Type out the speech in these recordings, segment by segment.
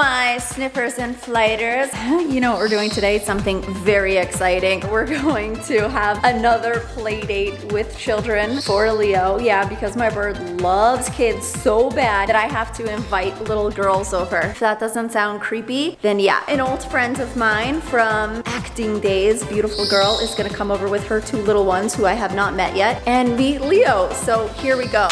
my sniffers and flighters. You know what we're doing today? Something very exciting. We're going to have another play date with children for Leo. Yeah, because my bird loves kids so bad that I have to invite little girls over. If that doesn't sound creepy, then yeah. An old friend of mine from acting days, beautiful girl, is gonna come over with her two little ones who I have not met yet and meet Leo. So here we go.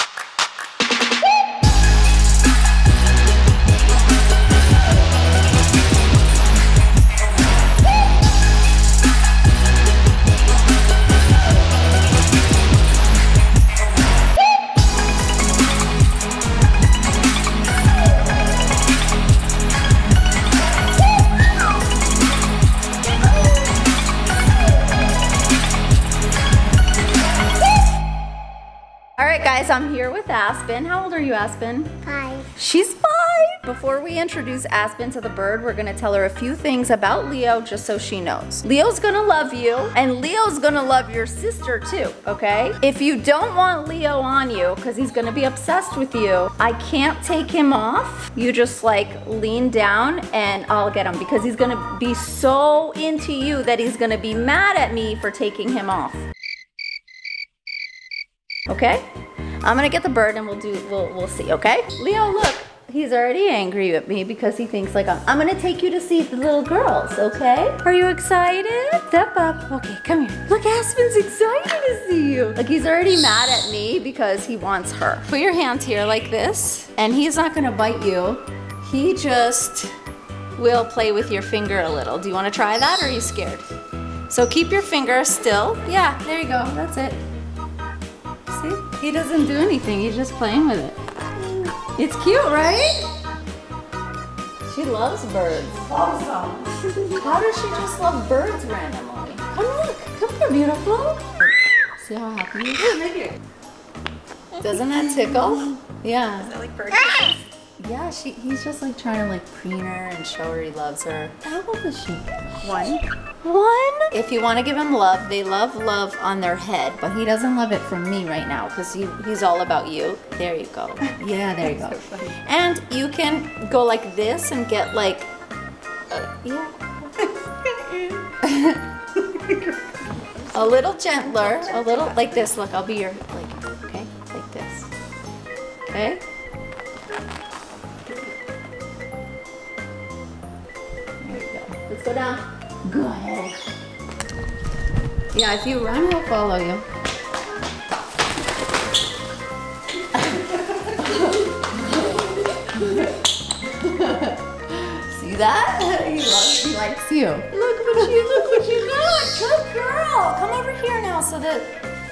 Guys, I'm here with Aspen. How old are you, Aspen? Five. She's five. Before we introduce Aspen to the bird, we're gonna tell her a few things about Leo just so she knows. Leo's gonna love you, and Leo's gonna love your sister too, okay? If you don't want Leo on you, because he's gonna be obsessed with you, I can't take him off. You just like lean down and I'll get him because he's gonna be so into you that he's gonna be mad at me for taking him off. Okay? I'm gonna get the bird and we'll do, we'll, we'll see, okay? Leo, look, he's already angry at me because he thinks like I'm, I'm gonna take you to see the little girls, okay? Are you excited? Step up. Okay, come here. Look, Aspen's excited to see you. Like he's already mad at me because he wants her. Put your hand here like this and he's not gonna bite you. He just will play with your finger a little. Do you wanna try that or are you scared? So keep your finger still. Yeah, there you go, that's it. See? He doesn't do anything. He's just playing with it. It's cute, right? She loves birds. Awesome. How does she just love birds randomly? Come look. Come here, beautiful. See how happy he is? Doesn't that tickle? Yeah. Is that like bird Yeah, she, he's just like trying to like preen her and show her he loves her. How old is she? One. One? If you want to give him love, they love love on their head, but he doesn't love it from me right now because he, he's all about you. There you go. Yeah, there you go. So. And you can go like this and get like, uh, yeah. a little gentler, a little like this. Look, I'll be your, like, okay, like this. Okay? Go. Down. Good. Yeah, if you run, he'll follow you. See that? He loves, he likes you. Look what you, look what you got. Good girl. Come over here now so that,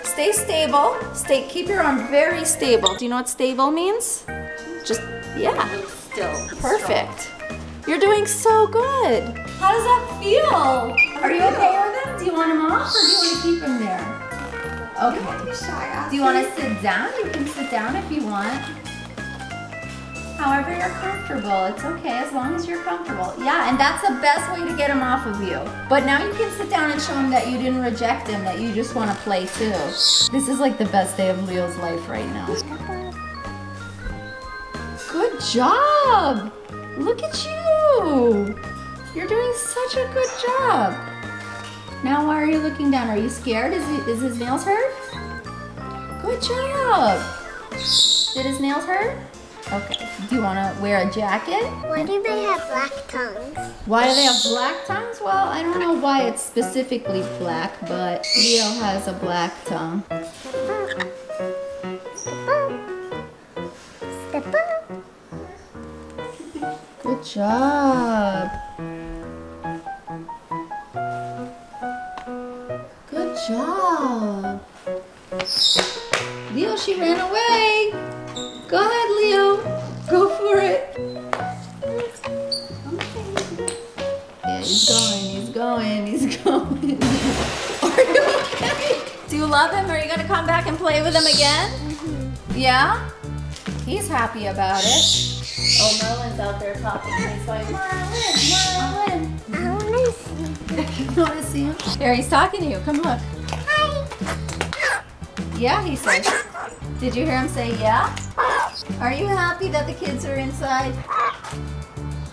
stay stable. Stay, keep your arm very stable. Do you know what stable means? Just, yeah. Still. Perfect. You're doing so good. How does that feel? Are you okay with them? Do you want them off or do you want to keep them there? Okay. Do you want to sit down? You can sit down if you want. However you're comfortable. It's okay as long as you're comfortable. Yeah, and that's the best way to get them off of you. But now you can sit down and show them that you didn't reject them, that you just want to play too. This is like the best day of Leo's life right now. Good job! Look at you! You're doing such a good job. Now why are you looking down? Are you scared? Is, he, is his nails hurt? Good job! Did his nails hurt? Okay. Do you want to wear a jacket? Why do they have black tongues? Why do they have black tongues? Well, I don't know why it's specifically black, but Leo has a black tongue. Step up. Good job. Ran away. Go ahead, Leo. Go for it. Yeah, he's going, he's going, he's going. Are you okay? Do you love him? Are you gonna come back and play with him again? Mm-hmm. Yeah? He's happy about it. Oh, Merlin's out there talking. He's going, Merlin, Merlin. I want to see. You want to see him? There, he's talking to you. Come look. Hi. Yeah, he says. Did you hear him say yeah? Are you happy that the kids are inside?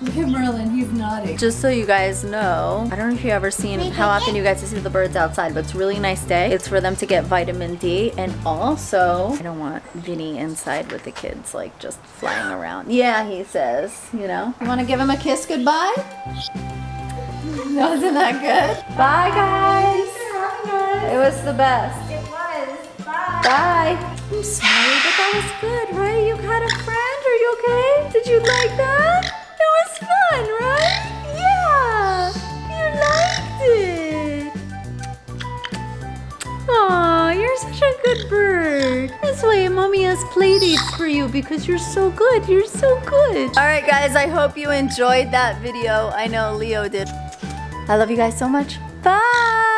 Look at Merlin, he's nodding. Just so you guys know, I don't know if you've ever seen how often you guys see the birds outside, but it's a really nice day. It's for them to get vitamin D and also I don't want Vinny inside with the kids like just flying around. Yeah, he says, you know. You want to give him a kiss goodbye? Wasn't that good? Bye guys. It was the best. It was. Bye. Bye. I'm sorry, but that was good, right? You had a friend. Are you okay? Did you like that? It was fun, right? Yeah. You liked it. Aw, you're such a good bird. That's why mommy has play dates for you because you're so good. You're so good. All right, guys, I hope you enjoyed that video. I know Leo did. I love you guys so much. Bye.